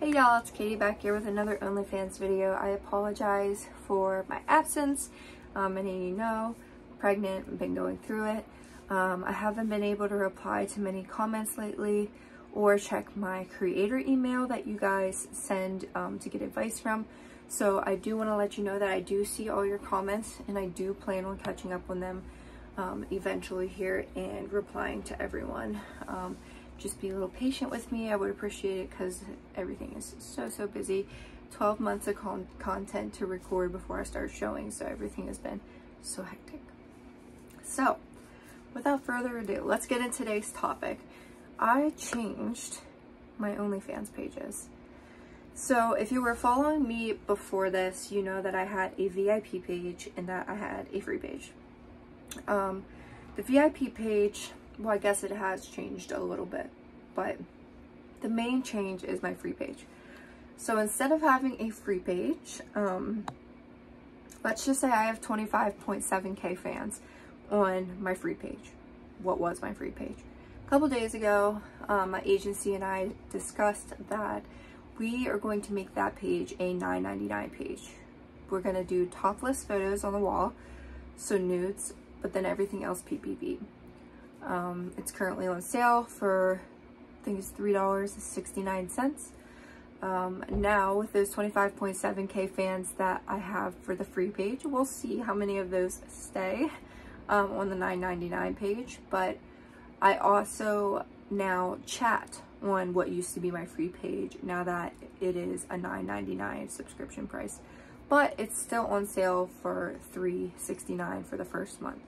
Hey y'all, it's Katie back here with another OnlyFans video. I apologize for my absence. Um, many of you know, pregnant, I've been going through it. Um, I haven't been able to reply to many comments lately or check my creator email that you guys send um, to get advice from. So I do want to let you know that I do see all your comments and I do plan on catching up on them um, eventually here and replying to everyone. Just be a little patient with me. I would appreciate it because everything is so, so busy. 12 months of con content to record before I start showing, so everything has been so hectic. So, without further ado, let's get into today's topic. I changed my OnlyFans pages. So if you were following me before this, you know that I had a VIP page and that I had a free page. Um, the VIP page well, I guess it has changed a little bit, but the main change is my free page. So instead of having a free page, um, let's just say I have 25.7k fans on my free page. What was my free page? A couple days ago, um, my agency and I discussed that we are going to make that page a $9.99 page. We're going to do topless photos on the wall, so nudes, but then everything else PPV. Um, it's currently on sale for, I think it's $3.69. Um, now with those 25.7k fans that I have for the free page, we'll see how many of those stay um, on the 9.99 page. But I also now chat on what used to be my free page now that it is a 9.99 subscription price. But it's still on sale for 3.69 for the first month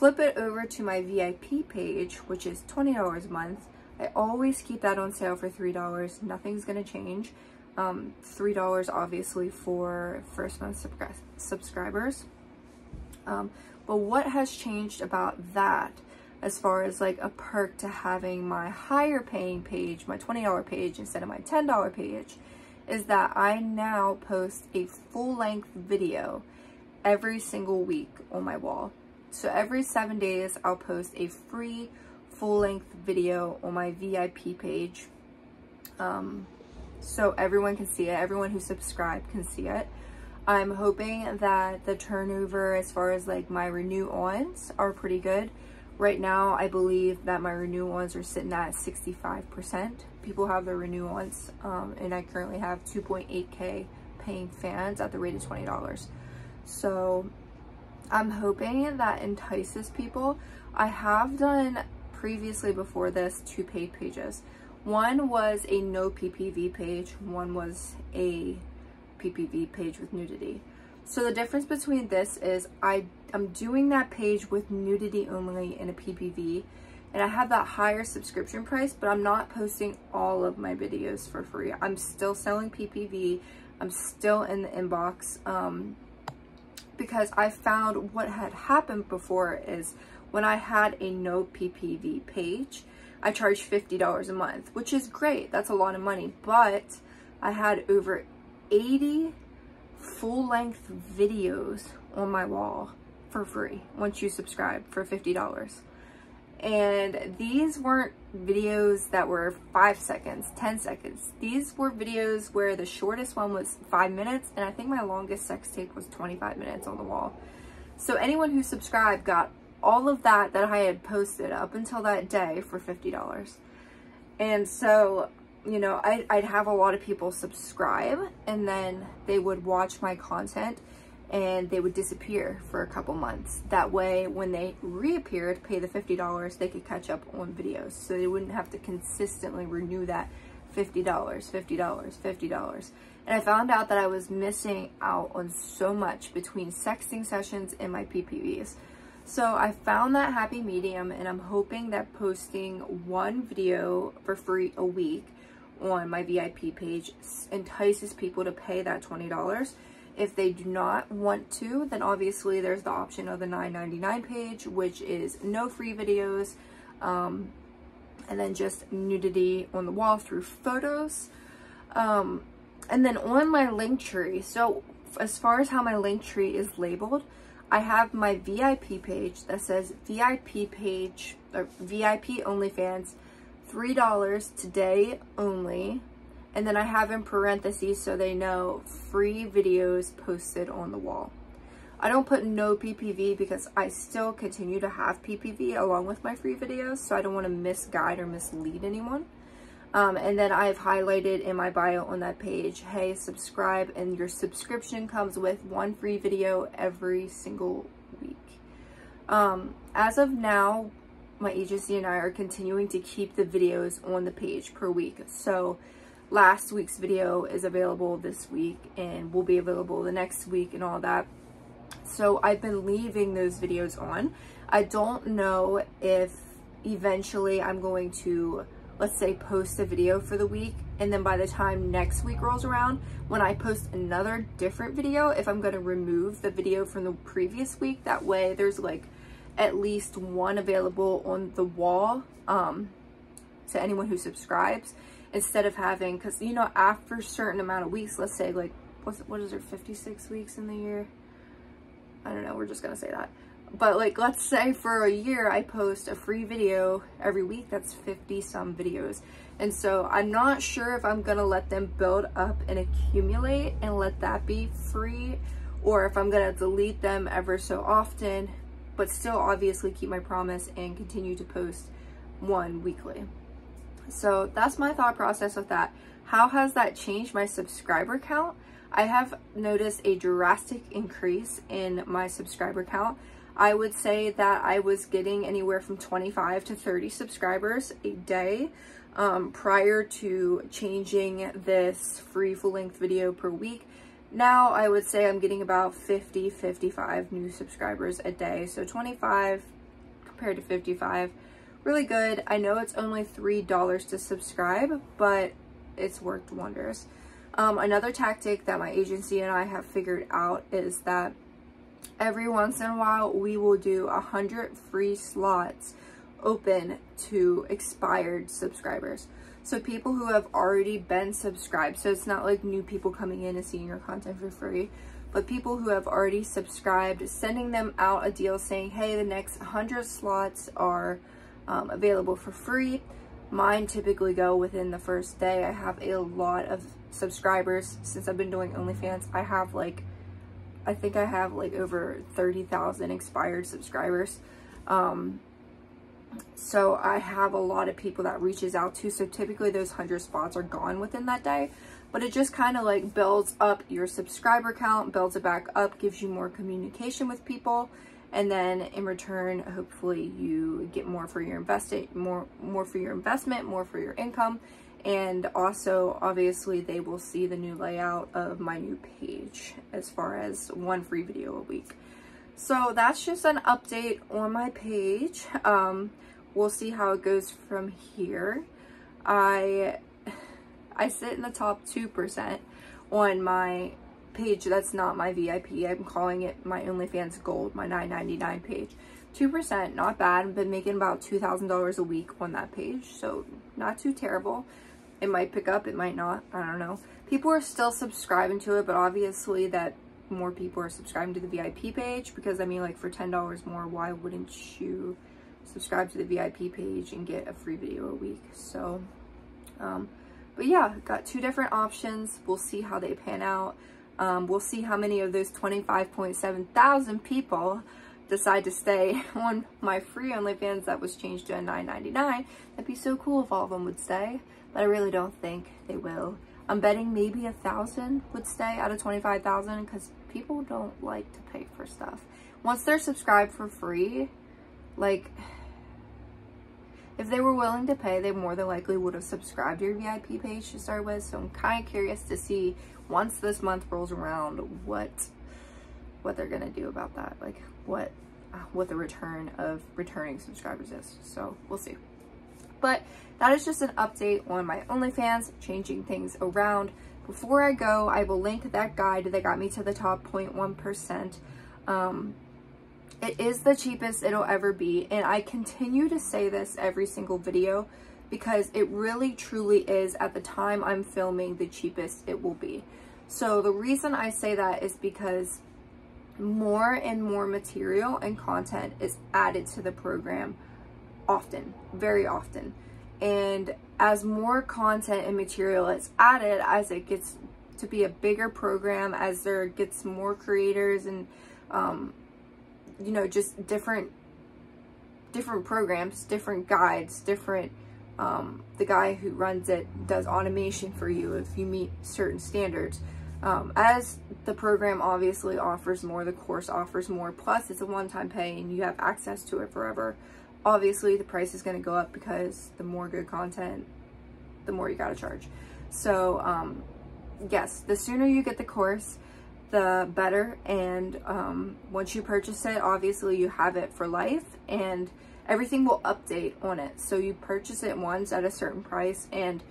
flip it over to my VIP page, which is $20 a month. I always keep that on sale for $3. Nothing's going to change. Um, $3 obviously for first month subscribers. Um, but what has changed about that as far as like a perk to having my higher paying page, my $20 page instead of my $10 page, is that I now post a full length video every single week on my wall. So every seven days, I'll post a free full-length video on my VIP page. Um, so everyone can see it. Everyone who subscribed can see it. I'm hoping that the turnover as far as like my renew-ons are pretty good. Right now, I believe that my renew-ons are sitting at 65%. People have their renew-ons, um, and I currently have 2.8k paying fans at the rate of $20. So I'm hoping that entices people. I have done previously before this two paid pages. One was a no PPV page, one was a PPV page with nudity. So the difference between this is I, I'm doing that page with nudity only in a PPV and I have that higher subscription price, but I'm not posting all of my videos for free. I'm still selling PPV. I'm still in the inbox. Um, because I found what had happened before is when I had a no PPV page, I charged $50 a month, which is great. That's a lot of money, but I had over 80 full length videos on my wall for free once you subscribe for $50 and these weren't videos that were five seconds 10 seconds. These were videos where the shortest one was five minutes and i think my longest sex tape was 25 minutes on the wall. So anyone who subscribed got all of that that i had posted up until that day for 50 dollars. And so you know I'd, I'd have a lot of people subscribe and then they would watch my content and they would disappear for a couple months. That way, when they reappeared, pay the $50, they could catch up on videos. So they wouldn't have to consistently renew that $50, $50, $50. And I found out that I was missing out on so much between sexting sessions and my PPVs. So I found that happy medium and I'm hoping that posting one video for free a week on my VIP page entices people to pay that $20 if they do not want to, then obviously there's the option of the $9.99 page, which is no free videos, um, and then just nudity on the wall through photos. Um, and then on my link tree, so as far as how my link tree is labeled, I have my VIP page that says VIP page, or VIP OnlyFans, $3 today only, And then I have in parentheses so they know free videos posted on the wall. I don't put no PPV because I still continue to have PPV along with my free videos. So I don't want to misguide or mislead anyone. Um, and then I've highlighted in my bio on that page, hey, subscribe and your subscription comes with one free video every single week. Um, as of now, my agency and I are continuing to keep the videos on the page per week. So last week's video is available this week and will be available the next week and all that. So I've been leaving those videos on. I don't know if eventually I'm going to let's say post a video for the week and then by the time next week rolls around when I post another different video if I'm going to remove the video from the previous week that way there's like at least one available on the wall um, to anyone who subscribes instead of having because you know after a certain amount of weeks let's say like what's what is there 56 weeks in the year? I don't know we're just gonna say that. But like let's say for a year I post a free video every week that's 50 some videos. And so I'm not sure if I'm gonna let them build up and accumulate and let that be free or if I'm gonna delete them ever so often but still obviously keep my promise and continue to post one weekly so that's my thought process with that how has that changed my subscriber count I have noticed a drastic increase in my subscriber count I would say that I was getting anywhere from 25 to 30 subscribers a day um, prior to changing this free full length video per week. Now I would say I'm getting about 50, 55 new subscribers a day. So 25 compared to 55, really good. I know it's only $3 to subscribe, but it's worked wonders. Um, another tactic that my agency and I have figured out is that every once in a while we will do a hundred free slots open to expired subscribers so people who have already been subscribed so it's not like new people coming in and seeing your content for free but people who have already subscribed sending them out a deal saying hey the next 100 slots are um, available for free mine typically go within the first day i have a lot of subscribers since i've been doing onlyfans i have like I think I have like over 30,000 expired subscribers. Um, so I have a lot of people that reaches out to. So typically those 100 spots are gone within that day. But it just kind of like builds up your subscriber count, builds it back up, gives you more communication with people. And then in return, hopefully you get more for your investment, more, more for your investment, more for your income. And also obviously they will see the new layout of my new page as far as one free video a week. So that's just an update on my page. Um, we'll see how it goes from here. I i sit in the top two percent on my page that's not my vip i'm calling it my onlyfans gold my 9.99 page 2%, not bad. I've been making about $2,000 a week on that page, so not too terrible. It might pick up, it might not, I don't know. People are still subscribing to it, but obviously that more people are subscribing to the VIP page because I mean like for $10 more, why wouldn't you subscribe to the VIP page and get a free video a week? So, um, but yeah, got two different options. We'll see how they pan out. Um, we'll see how many of those 25.7 thousand people decide to stay on my free OnlyFans that was changed to a $9.99. That'd be so cool if all of them would stay but I really don't think they will. I'm betting maybe a thousand would stay out of 25,000 because people don't like to pay for stuff. Once they're subscribed for free, like if they were willing to pay, they more than likely would have subscribed to your VIP page to start with. So I'm kind of curious to see once this month rolls around, what what they're gonna do about that. Like what uh, what the return of returning subscribers is. So we'll see. But that is just an update on my OnlyFans, changing things around. Before I go, I will link that guide that got me to the top 0.1%. Um, it is the cheapest it'll ever be. And I continue to say this every single video because it really truly is at the time I'm filming the cheapest it will be. So the reason I say that is because more and more material and content is added to the program often, very often. And as more content and material is added, as it gets to be a bigger program, as there gets more creators and, um, you know, just different, different programs, different guides, different, um, the guy who runs it does automation for you if you meet certain standards. Um, as the program obviously offers more, the course offers more, plus it's a one-time pay and you have access to it forever, obviously the price is going to go up because the more good content, the more you got to charge. So, um, yes, the sooner you get the course, the better. And um, once you purchase it, obviously you have it for life and everything will update on it. So you purchase it once at a certain price and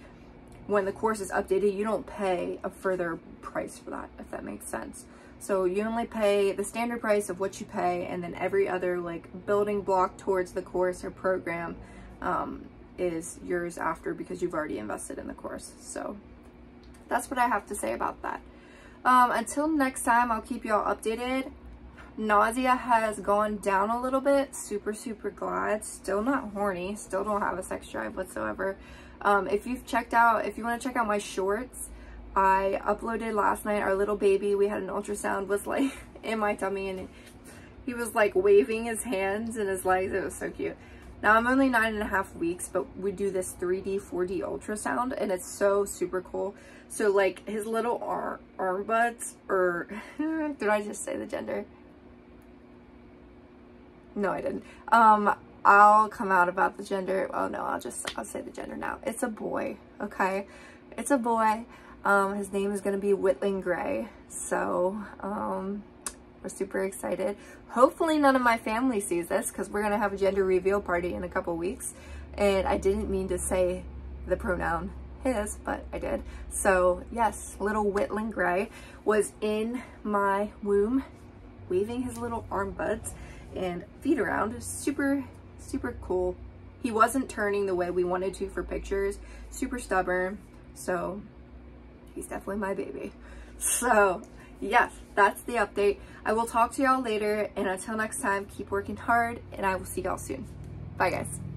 when the course is updated, you don't pay a further price for that, if that makes sense. So you only pay the standard price of what you pay and then every other like building block towards the course or program um, is yours after because you've already invested in the course. So that's what I have to say about that. Um, until next time, I'll keep y'all updated. Nausea has gone down a little bit. Super, super glad. Still not horny. Still don't have a sex drive whatsoever. Um, if you've checked out, if you want to check out my shorts, I uploaded last night our little baby. We had an ultrasound was like in my tummy and he was like waving his hands and his legs. It was so cute. Now I'm only nine and a half weeks, but we do this 3D, 4D ultrasound and it's so super cool. So like his little arm, arm buds or did I just say the gender? No, I didn't. Um, I'll come out about the gender. Oh no, I'll just, I'll say the gender now. It's a boy, okay? It's a boy. Um, his name is going to be Whitling Gray. So, um, we're super excited. Hopefully none of my family sees this because we're going to have a gender reveal party in a couple weeks. And I didn't mean to say the pronoun his, but I did. So yes, little Whitling Gray was in my womb, waving his little arm buds and feet around. Super super cool. He wasn't turning the way we wanted to for pictures, super stubborn. So he's definitely my baby. So yes, that's the update. I will talk to y'all later and until next time, keep working hard and I will see y'all soon. Bye guys.